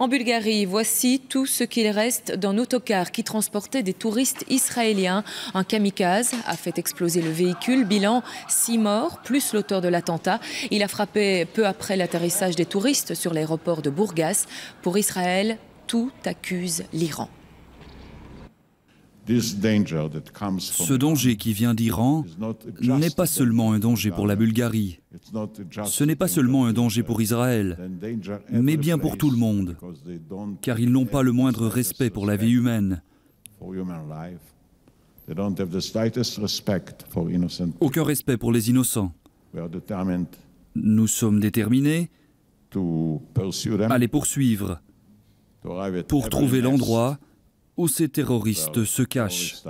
En Bulgarie, voici tout ce qu'il reste d'un autocar qui transportait des touristes israéliens. Un kamikaze a fait exploser le véhicule. Bilan, six morts, plus l'auteur de l'attentat. Il a frappé peu après l'atterrissage des touristes sur l'aéroport de Bourgas. Pour Israël, tout accuse l'Iran. Ce danger qui vient d'Iran n'est pas seulement un danger pour la Bulgarie, ce n'est pas seulement un danger pour Israël, mais bien pour tout le monde, car ils n'ont pas le moindre respect pour la vie humaine. Aucun respect pour les innocents. Nous sommes déterminés à les poursuivre pour trouver l'endroit où ces terroristes se cachent.